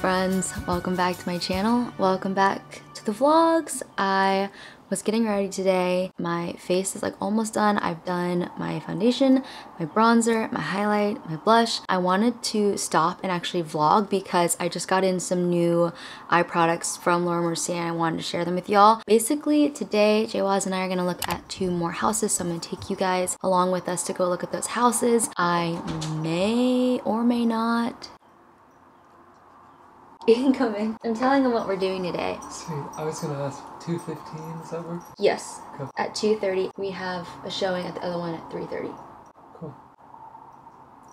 friends, welcome back to my channel. Welcome back to the vlogs. I was getting ready today. My face is like almost done. I've done my foundation, my bronzer, my highlight, my blush. I wanted to stop and actually vlog because I just got in some new eye products from Laura Mercier and I wanted to share them with y'all. Basically today, Jaywaz and I are gonna look at two more houses. So I'm gonna take you guys along with us to go look at those houses. I may or may not you can come in. I'm telling them what we're doing today. Sweet. I was gonna ask 215, does that work? Yes. Cool. At 2.30, we have a showing at the other one at 3.30. Cool.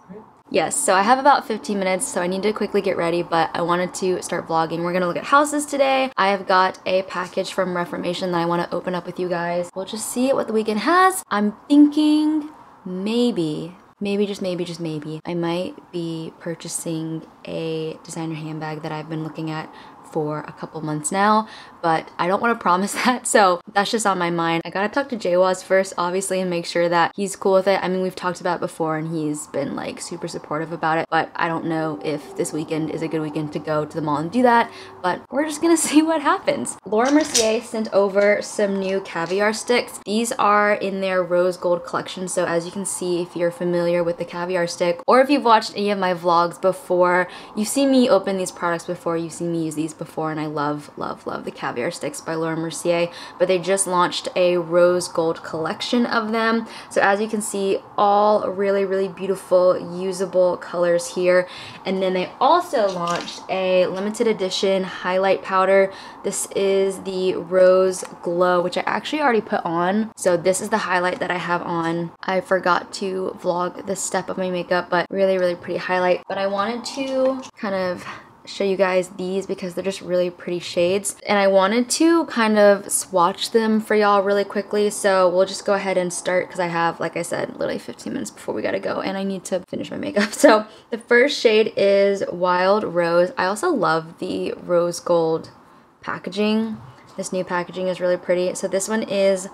Great. Yes, so I have about 15 minutes, so I need to quickly get ready, but I wanted to start vlogging. We're gonna look at houses today. I have got a package from Reformation that I wanna open up with you guys. We'll just see what the weekend has. I'm thinking maybe maybe just maybe just maybe. I might be purchasing a designer handbag that I've been looking at for a couple months now, but I don't want to promise that. So that's just on my mind. I gotta talk to Jaywaz first, obviously, and make sure that he's cool with it. I mean, we've talked about it before and he's been like super supportive about it, but I don't know if this weekend is a good weekend to go to the mall and do that, but we're just gonna see what happens. Laura Mercier sent over some new caviar sticks. These are in their rose gold collection. So as you can see, if you're familiar with the caviar stick, or if you've watched any of my vlogs before, you've seen me open these products before, you've seen me use these before, and I love, love, love the caviar sticks by Laura Mercier, but they just launched a rose gold collection of them. So as you can see, all really, really beautiful, usable colors here. And then they also launched a limited edition highlight powder. This is the Rose Glow, which I actually already put on. So this is the highlight that I have on. I forgot to vlog this step of my makeup, but really, really pretty highlight. But I wanted to kind of show you guys these because they're just really pretty shades. And I wanted to kind of swatch them for y'all really quickly. So we'll just go ahead and start because I have, like I said, literally 15 minutes before we gotta go and I need to finish my makeup. So the first shade is Wild Rose. I also love the rose gold packaging. This new packaging is really pretty. So this one is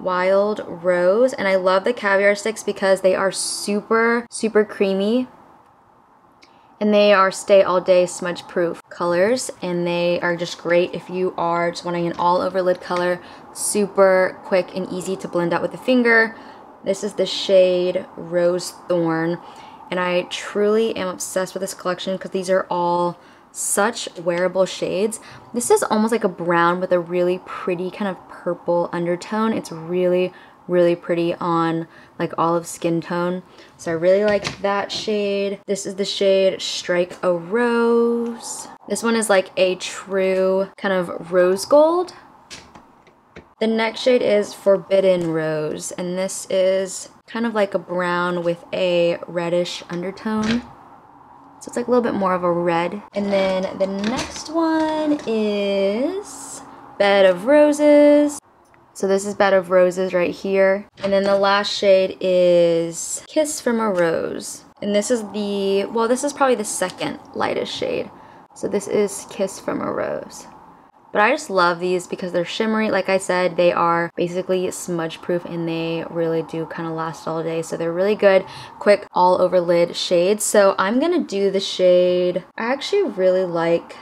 Wild Rose and I love the caviar sticks because they are super, super creamy and they are stay all day smudge proof colors. And they are just great if you are just wanting an all over lid color super quick and easy to blend out with the finger. This is the shade rose thorn. And I truly am obsessed with this collection because these are all such wearable shades. This is almost like a brown with a really pretty kind of purple undertone. It's really really pretty on like olive skin tone. So I really like that shade. This is the shade Strike a Rose. This one is like a true kind of rose gold. The next shade is Forbidden Rose, and this is kind of like a brown with a reddish undertone. So it's like a little bit more of a red. And then the next one is Bed of Roses. So this is Bed of Roses right here. And then the last shade is Kiss from a Rose. And this is the, well, this is probably the second lightest shade. So this is Kiss from a Rose. But I just love these because they're shimmery. Like I said, they are basically smudge proof and they really do kind of last all day. So they're really good, quick, all over lid shades. So I'm going to do the shade, I actually really like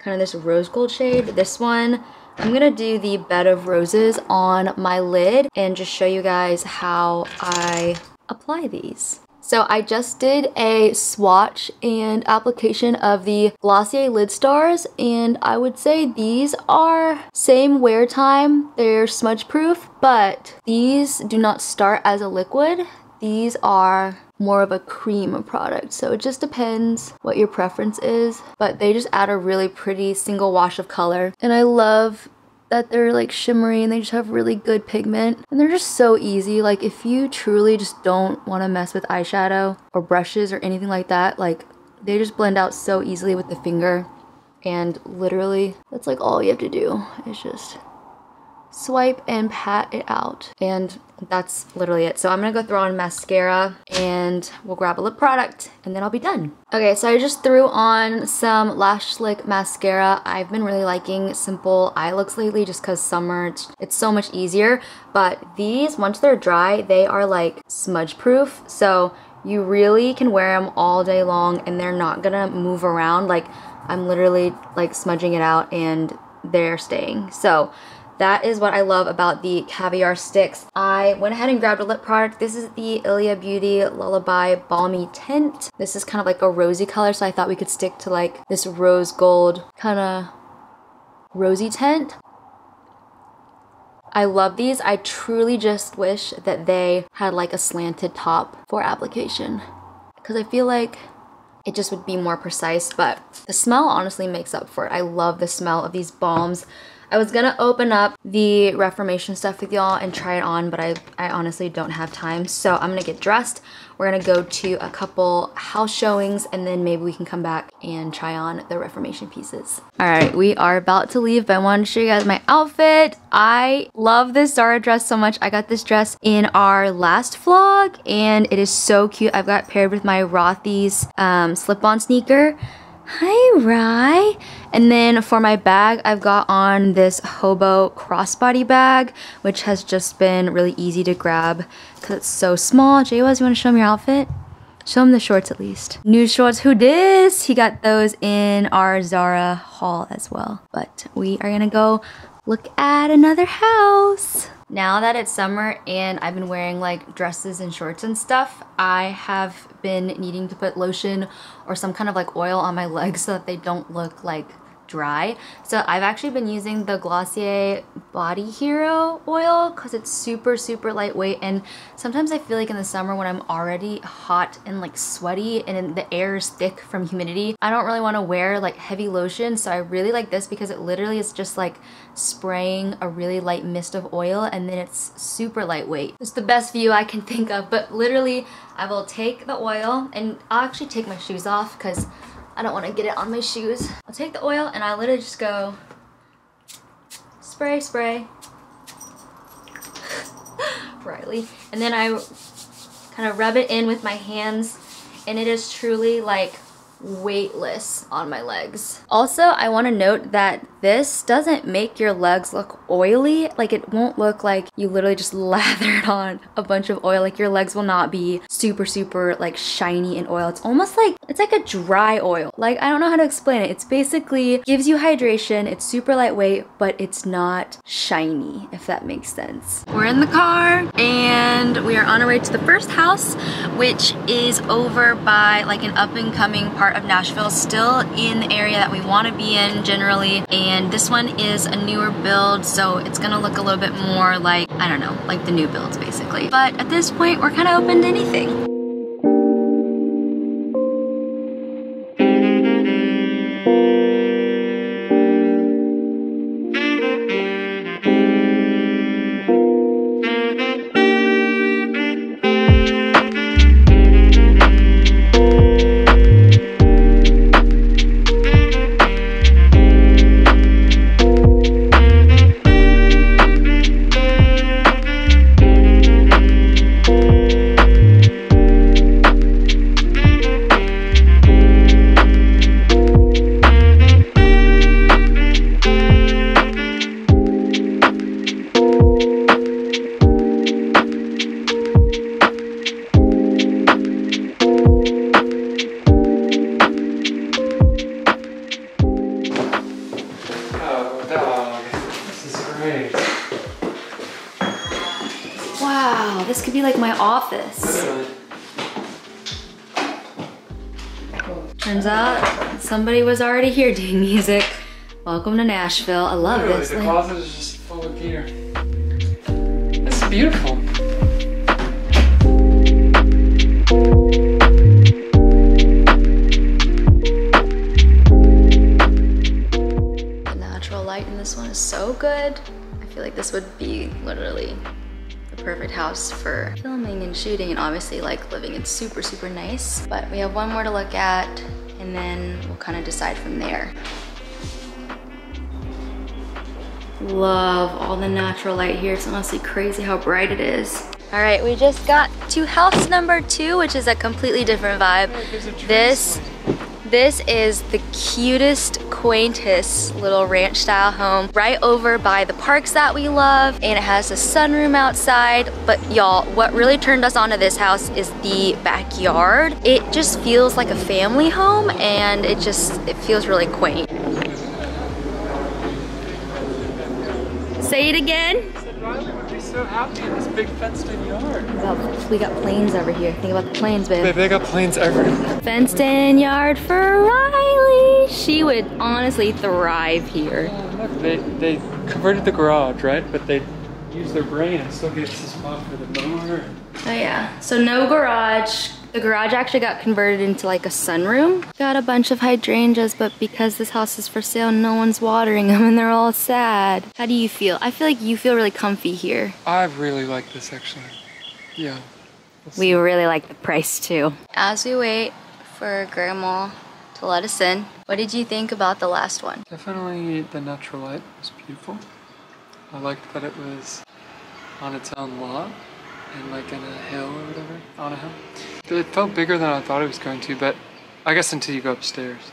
kind of this rose gold shade. This one I'm gonna do the bed of roses on my lid and just show you guys how I apply these. So I just did a swatch and application of the Glossier Lidstars and I would say these are same wear time, they're smudge proof, but these do not start as a liquid. These are more of a cream product. So it just depends what your preference is, but they just add a really pretty single wash of color. And I love that they're like shimmery and they just have really good pigment and they're just so easy like if you truly just don't want to mess with eyeshadow or brushes or anything like that like they just blend out so easily with the finger and literally that's like all you have to do is just swipe and pat it out and that's literally it. So i'm gonna go throw on mascara and we'll grab a lip product and then i'll be done. Okay so i just threw on some lash slick mascara. I've been really liking simple eye looks lately just because summer it's, it's so much easier. But these once they're dry they are like smudge proof. So you really can wear them all day long and they're not gonna move around. Like I'm literally like smudging it out and they're staying. So that is what I love about the caviar sticks. I went ahead and grabbed a lip product. This is the Ilia Beauty Lullaby Balmy Tint. This is kind of like a rosy color, so I thought we could stick to like this rose gold kind of rosy tint. I love these. I truly just wish that they had like a slanted top for application because I feel like it just would be more precise, but the smell honestly makes up for it. I love the smell of these balms. I was gonna open up the Reformation stuff with y'all and try it on, but I, I honestly don't have time. So I'm gonna get dressed. We're gonna go to a couple house showings and then maybe we can come back and try on the Reformation pieces. All right, we are about to leave, but I wanted to show you guys my outfit. I love this Zara dress so much. I got this dress in our last vlog and it is so cute. I've got paired with my Rothy's um, slip-on sneaker. Hi, Rye. And then for my bag, I've got on this Hobo crossbody bag, which has just been really easy to grab because it's so small. Jaywaz, you want to show him your outfit? Show him the shorts at least. New shorts, who dis? He got those in our Zara haul as well. But we are gonna go look at another house. Now that it's summer and I've been wearing like dresses and shorts and stuff, I have been needing to put lotion or some kind of like oil on my legs so that they don't look like dry. So I've actually been using the Glossier Body Hero oil because it's super, super lightweight. And sometimes I feel like in the summer when I'm already hot and like sweaty and the air is thick from humidity, I don't really want to wear like heavy lotion. So I really like this because it literally is just like spraying a really light mist of oil and then it's super lightweight. It's the best view I can think of, but literally I will take the oil and I'll actually take my shoes off because I don't want to get it on my shoes. I'll take the oil and I literally just go spray, spray. Riley. And then I kind of rub it in with my hands and it is truly like weightless on my legs. Also, I want to note that this doesn't make your legs look oily. Like it won't look like you literally just lathered on a bunch of oil. Like your legs will not be super, super like shiny in oil. It's almost like, it's like a dry oil. Like I don't know how to explain it. It's basically gives you hydration. It's super lightweight, but it's not shiny, if that makes sense. We're in the car and we are on our way to the first house, which is over by like an up and coming part of Nashville, still in the area that we want to be in generally. And this one is a newer build, so it's gonna look a little bit more like, I don't know, like the new builds basically. But at this point, we're kind of open to anything. Be like my office. Turns out somebody was already here doing music. Welcome to Nashville. I love Literally, this. the closet is just full of gear. Is beautiful. the natural light in this one is so good. I feel like this would be literally perfect house for filming and shooting and obviously like living. It's super, super nice. But we have one more to look at and then we'll kind of decide from there. Love all the natural light here. It's honestly crazy how bright it is. All right, we just got to house number two, which is a completely different vibe. Oh, This. This is the cutest, quaintest little ranch style home right over by the parks that we love and it has a sunroom outside. But y'all, what really turned us onto this house is the backyard. It just feels like a family home and it just, it feels really quaint. Say it again. So happy in this big fenced-in yard. We got planes over here. Think about the planes, babe. Babe, they got planes everywhere. Fenced in yard for Riley. She would honestly thrive here. Oh, look, they, they converted the garage, right? But they used their brain and still gave us a spot for the mower. Oh yeah, so no garage. The garage actually got converted into like a sunroom. Got a bunch of hydrangeas, but because this house is for sale, no one's watering them and they're all sad. How do you feel? I feel like you feel really comfy here. I really like this actually. Yeah. We really like the price too. As we wait for grandma to let us in, what did you think about the last one? Definitely the natural light was beautiful. I liked that it was on its own lot and like in a hill or whatever, on a hill. It felt bigger than I thought it was going to, but I guess until you go upstairs.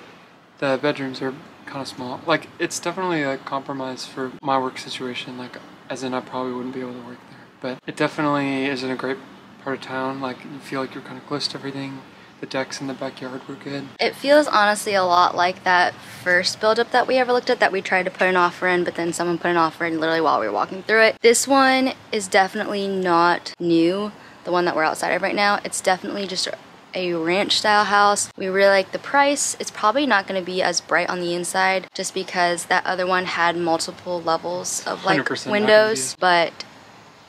The bedrooms are kind of small. Like, it's definitely a compromise for my work situation, like, as in I probably wouldn't be able to work there. But it definitely is in a great part of town. Like, you feel like you're kind of close to everything. The decks in the backyard were good. It feels honestly a lot like that first buildup that we ever looked at that we tried to put an offer in, but then someone put an offer in literally while we were walking through it. This one is definitely not new, the one that we're outside of right now. It's definitely just a ranch style house. We really like the price. It's probably not going to be as bright on the inside just because that other one had multiple levels of like windows, but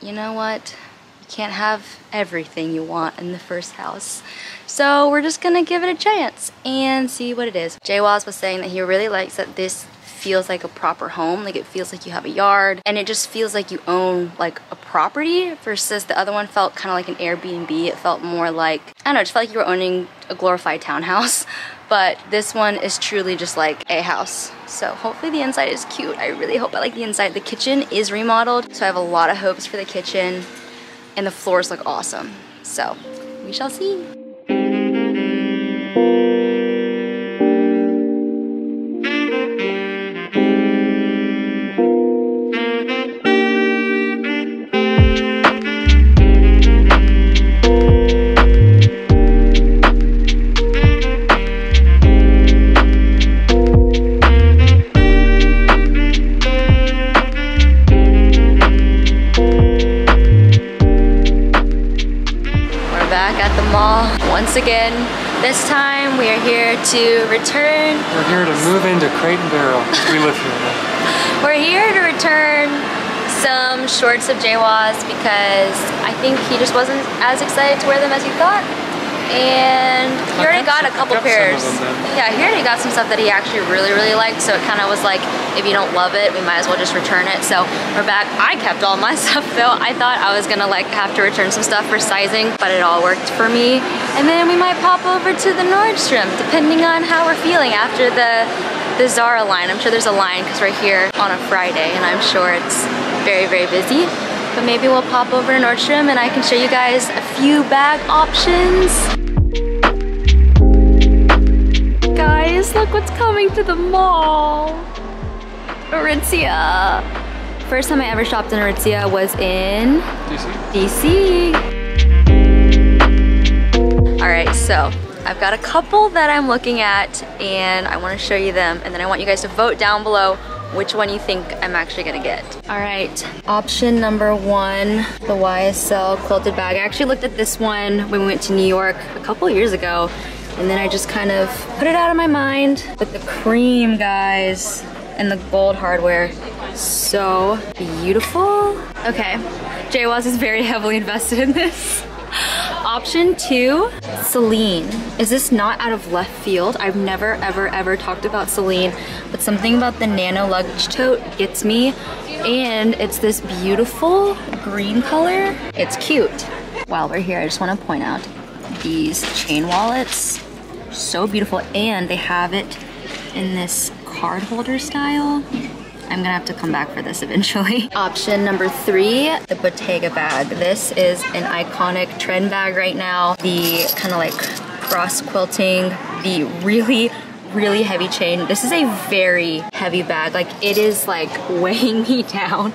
you know what? You can't have everything you want in the first house. So we're just gonna give it a chance and see what it is. Jay Waz was saying that he really likes that this feels like a proper home like it feels like you have a yard and it just feels like you own like a property versus the other one felt kind of like an Airbnb. It felt more like I don't know it just felt like you were owning a glorified townhouse but this one is truly just like a house. So hopefully the inside is cute. I really hope I like the inside. The kitchen is remodeled so I have a lot of hopes for the kitchen and the floors look awesome. So we shall see return. We're here to move into Crate and Barrel. We live here now. We're here to return some shorts of Jaywaz because I think he just wasn't as excited to wear them as he thought. And he already got a couple pairs. of them then. Yeah, he already got some stuff that he actually really, really liked. So it kind of was like, if you don't love it, we might as well just return it. So we're back. I kept all my stuff though. I thought I was gonna like have to return some stuff for sizing, but it all worked for me. And then we might pop over to the Nordstrom, depending on how we're feeling after the the Zara line. I'm sure there's a line because we're here on a Friday, and I'm sure it's very, very busy. But maybe we'll pop over to Nordstrom and I can show you guys a few bag options. Guys, look what's coming to the mall. Aritzia. First time I ever shopped in Aritzia was in see? DC. All right, so I've got a couple that I'm looking at and I wanna show you them and then I want you guys to vote down below which one you think I'm actually gonna get. All right, option number one, the YSL quilted bag. I actually looked at this one when we went to New York a couple years ago and then I just kind of put it out of my mind. But the cream, guys, and the gold hardware, so beautiful. Okay, Jaywaz is very heavily invested in this. Option two, Celine. Is this not out of left field? I've never, ever, ever talked about Celine, but something about the nano luggage tote gets me. And it's this beautiful green color. It's cute. While we're here, I just want to point out these chain wallets. So beautiful. And they have it in this card holder style. I'm gonna have to come back for this eventually. Option number three, the Bottega bag. This is an iconic trend bag right now. The kind of like cross quilting the really really heavy chain. This is a very heavy bag. Like it is like weighing me down.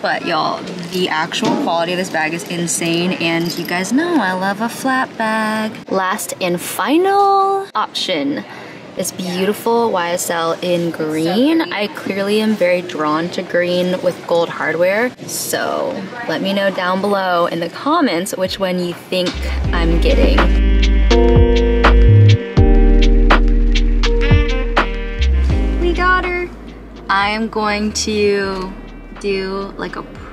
But y'all, the actual quality of this bag is insane. And you guys know I love a flat bag. Last and final option this beautiful YSL in green. I clearly am very drawn to green with gold hardware. So let me know down below in the comments which one you think I'm getting. We got her. I am going to do like a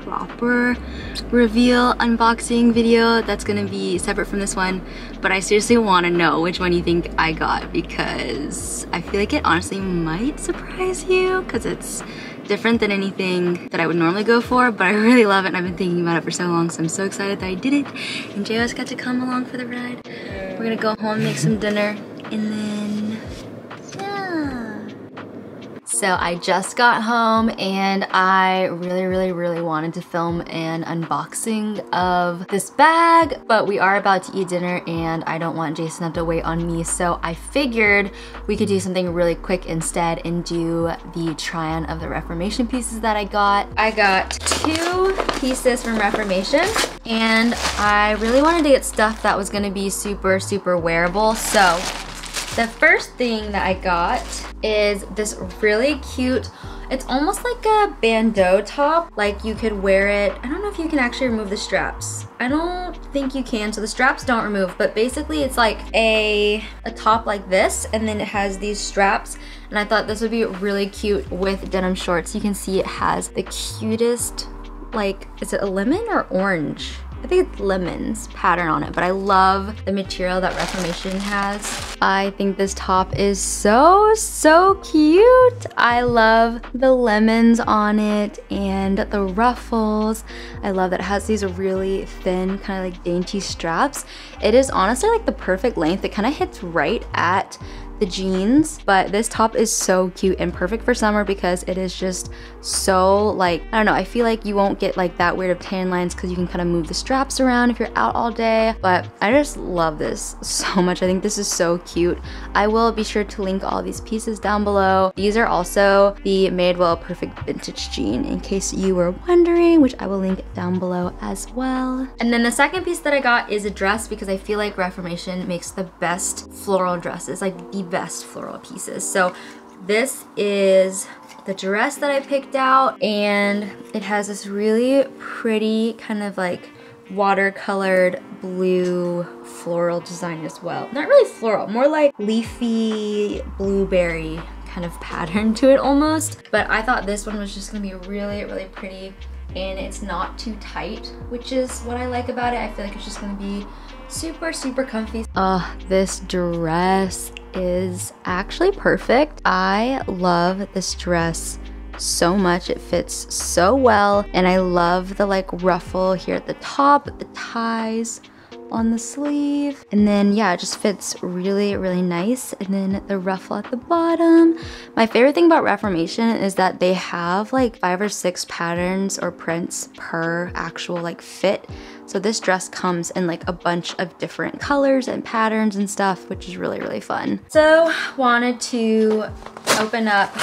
reveal unboxing video that's gonna be separate from this one but I seriously want to know which one you think I got because I feel like it honestly might surprise you because it's different than anything that I would normally go for but I really love it and I've been thinking about it for so long so I'm so excited that I did it and JOS got to come along for the ride. We're gonna go home make some dinner and then so I just got home and I really, really, really wanted to film an unboxing of this bag, but we are about to eat dinner and I don't want Jason to have to wait on me. So I figured we could do something really quick instead and do the try on of the Reformation pieces that I got. I got two pieces from Reformation and I really wanted to get stuff that was gonna be super, super wearable. So the first thing that I got is this really cute, it's almost like a bandeau top. Like you could wear it, I don't know if you can actually remove the straps. I don't think you can, so the straps don't remove, but basically it's like a, a top like this, and then it has these straps, and I thought this would be really cute with denim shorts. You can see it has the cutest, like, is it a lemon or orange? I think it's lemons pattern on it, but I love the material that Reformation has. I think this top is so, so cute. I love the lemons on it and the ruffles. I love that it has these really thin, kind of like dainty straps. It is honestly like the perfect length. It kind of hits right at the jeans, but this top is so cute and perfect for summer because it is just so like, I don't know, I feel like you won't get like that weird of tan lines because you can kind of move the straps around if you're out all day, but I just love this so much. I think this is so cute. I will be sure to link all these pieces down below. These are also the Madewell Perfect Vintage Jean in case you were wondering, which I will link down below as well. And then the second piece that I got is a dress because I feel like Reformation makes the best floral dresses, like the best floral pieces. So this is the dress that I picked out and it has this really pretty kind of like watercolored blue floral design as well. Not really floral, more like leafy blueberry kind of pattern to it almost. But I thought this one was just gonna be really, really pretty and it's not too tight, which is what I like about it. I feel like it's just gonna be super, super comfy. Oh, this dress is actually perfect. I love this dress so much. It fits so well. And I love the like ruffle here at the top, the ties on the sleeve. And then yeah, it just fits really, really nice. And then the ruffle at the bottom. My favorite thing about Reformation is that they have like five or six patterns or prints per actual like fit. So this dress comes in like a bunch of different colors and patterns and stuff, which is really, really fun. So wanted to open up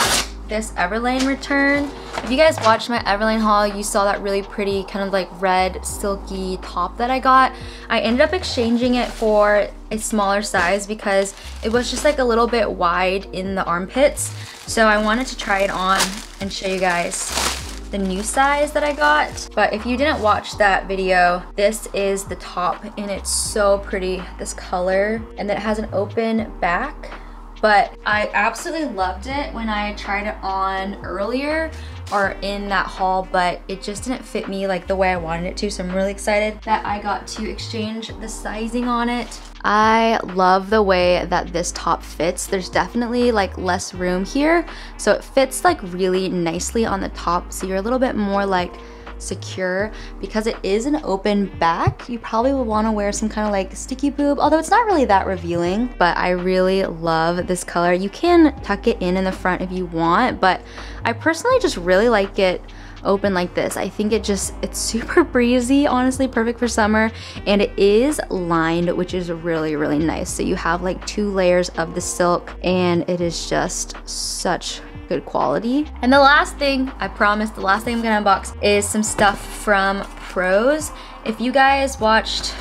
this Everlane return. If you guys watched my Everlane haul, you saw that really pretty kind of like red silky top that I got. I ended up exchanging it for a smaller size because it was just like a little bit wide in the armpits. So I wanted to try it on and show you guys the new size that I got. But if you didn't watch that video, this is the top and it's so pretty, this color. And then it has an open back but I absolutely loved it when I tried it on earlier or in that haul, but it just didn't fit me like the way I wanted it to. So I'm really excited that I got to exchange the sizing on it. I love the way that this top fits. There's definitely like less room here. So it fits like really nicely on the top. So you're a little bit more like secure because it is an open back you probably want to wear some kind of like sticky boob although it's not really that revealing but I really love this color you can tuck it in in the front if you want but I personally just really like it open like this. I think it just, it's super breezy, honestly, perfect for summer. And it is lined, which is really, really nice. So you have like two layers of the silk and it is just such good quality. And the last thing, I promise, the last thing I'm gonna unbox is some stuff from Prose. If you guys watched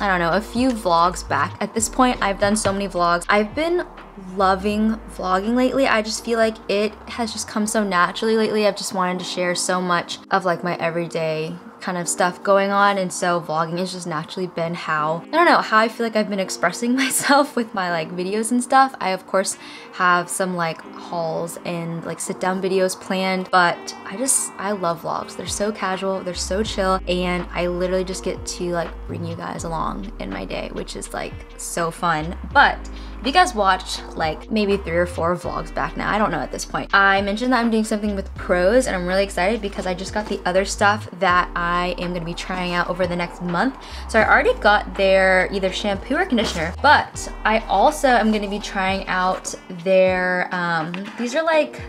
I don't know, a few vlogs back. At this point, I've done so many vlogs. I've been loving vlogging lately. I just feel like it has just come so naturally lately. I've just wanted to share so much of like my everyday kind of stuff going on and so vlogging has just naturally been how I don't know how I feel like I've been expressing myself with my like videos and stuff. I of course have some like hauls and like sit down videos planned but I just I love vlogs. They're so casual they're so chill and I literally just get to like bring you guys along in my day which is like so fun. But if you guys watched like maybe three or four vlogs back now, I don't know at this point, I mentioned that I'm doing something with Prose and I'm really excited because I just got the other stuff that I am gonna be trying out over the next month. So I already got their either shampoo or conditioner, but I also am gonna be trying out their, um, these are like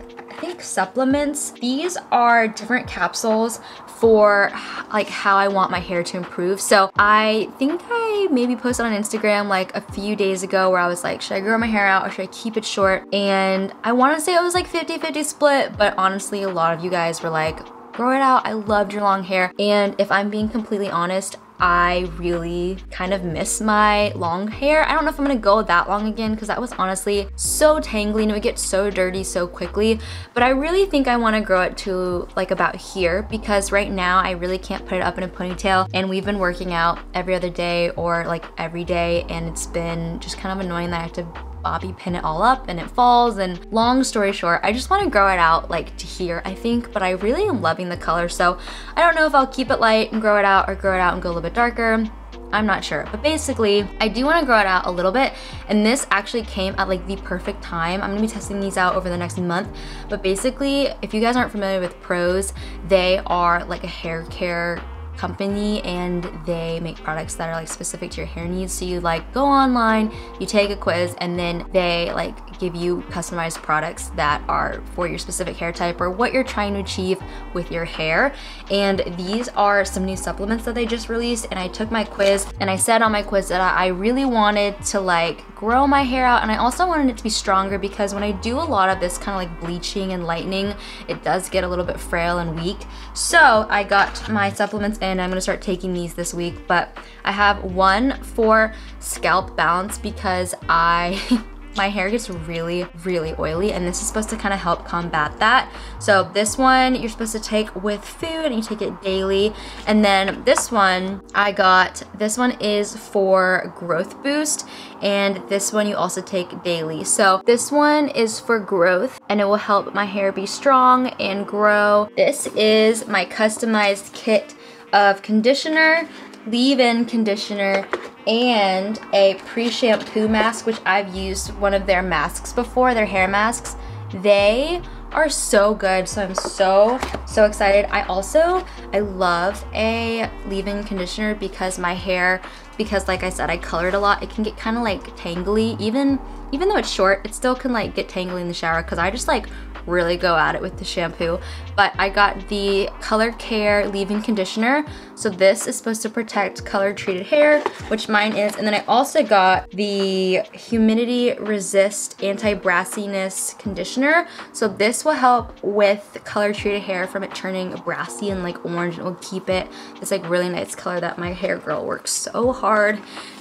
Supplements. These are different capsules for like how I want my hair to improve. So I think I maybe posted on Instagram like a few days ago where I was like, should I grow my hair out or should I keep it short? And I want to say it was like 50-50 split, but honestly, a lot of you guys were like, grow it out. I loved your long hair. And if I'm being completely honest, I really kind of miss my long hair. I don't know if I'm gonna go that long again because that was honestly so tangly and it would get so dirty so quickly. But I really think I wanna grow it to like about here because right now I really can't put it up in a ponytail and we've been working out every other day or like every day and it's been just kind of annoying that I have to bobby pin it all up and it falls and long story short I just want to grow it out like to here I think but I really am loving the color so I don't know if I'll keep it light and grow it out or grow it out and go a little bit darker I'm not sure. But basically, I do want to grow it out a little bit. And this actually came at like the perfect time. I'm to be testing these out over the next month. But basically, if you guys aren't familiar with Prose, they are like a hair care company and they make products that are like specific to your hair needs. So you like go online, you take a quiz and then they like give you customized products that are for your specific hair type or what you're trying to achieve with your hair. And these are some new supplements that they just released and I took my quiz and I said on my quiz that I really wanted to like grow my hair out and I also wanted it to be stronger because when I do a lot of this kind of like bleaching and lightening, it does get a little bit frail and weak. So I got my supplements in. I'm gonna start taking these this week, but I have one for scalp balance because I my hair gets really, really oily and this is supposed to kind of help combat that. So this one you're supposed to take with food and you take it daily. And then this one I got, this one is for growth boost and this one you also take daily. So this one is for growth and it will help my hair be strong and grow. This is my customized kit of conditioner, leave-in conditioner, and a pre-shampoo mask, which I've used one of their masks before, their hair masks. They are so good, so I'm so, so excited. I also, I love a leave-in conditioner because my hair, because like I said, I colored a lot, it can get kind of like tangly, even, even though it's short, it still can like get tangly in the shower because I just like really go at it with the shampoo. But I got the Color Care leave-in conditioner. So this is supposed to protect color treated hair, which mine is. And then I also got the humidity resist anti-brassiness conditioner. So this will help with color treated hair from it turning brassy and like orange. It will keep it this like really nice color that my hair girl works so hard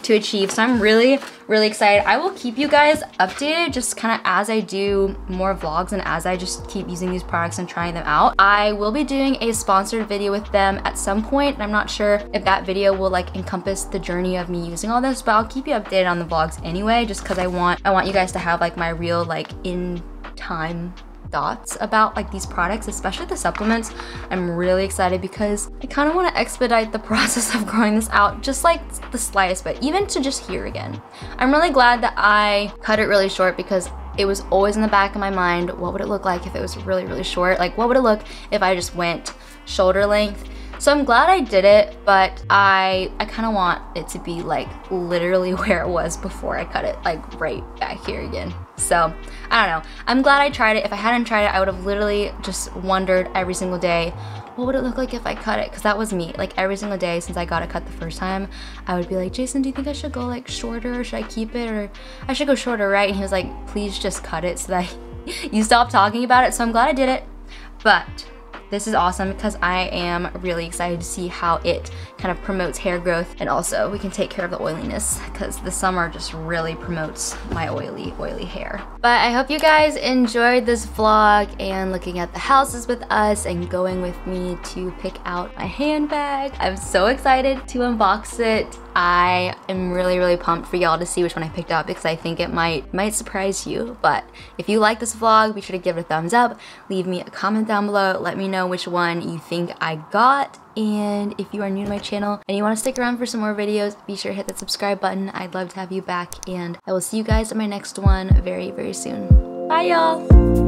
to achieve. So I'm really, really excited. I will keep you guys updated just kind of as I do more vlogs and as I just keep using these products and trying them out. I will be doing a sponsored video with them at some point. I'm not sure if that video will like encompass the journey of me using all this, but I'll keep you updated on the vlogs anyway, just cause I want, I want you guys to have like my real like in time thoughts about like these products, especially the supplements. I'm really excited because I kind of want to expedite the process of growing this out just like the slightest bit, even to just here again. I'm really glad that I cut it really short because it was always in the back of my mind, what would it look like if it was really, really short? Like what would it look if I just went shoulder length? So I'm glad I did it, but I, I kind of want it to be like literally where it was before I cut it, like right back here again. So I don't know. I'm glad I tried it. If I hadn't tried it, I would have literally just wondered every single day, what would it look like if I cut it? Because that was me. Like every single day since I got it cut the first time, I would be like, Jason, do you think I should go like shorter or should I keep it? Or I should go shorter, right? And he was like, please just cut it so that you stop talking about it. So I'm glad I did it. But this is awesome because I am really excited to see how it kind of promotes hair growth and also we can take care of the oiliness because the summer just really promotes my oily, oily hair. But I hope you guys enjoyed this vlog and looking at the houses with us and going with me to pick out my handbag. I'm so excited to unbox it. I am really, really pumped for y'all to see which one I picked up because I think it might might surprise you. But if you like this vlog, be sure to give it a thumbs up. Leave me a comment down below. Let me know which one you think I got and if you are new to my channel and you want to stick around for some more videos, be sure to hit that subscribe button. I'd love to have you back and I will see you guys in my next one very, very soon. Bye y'all!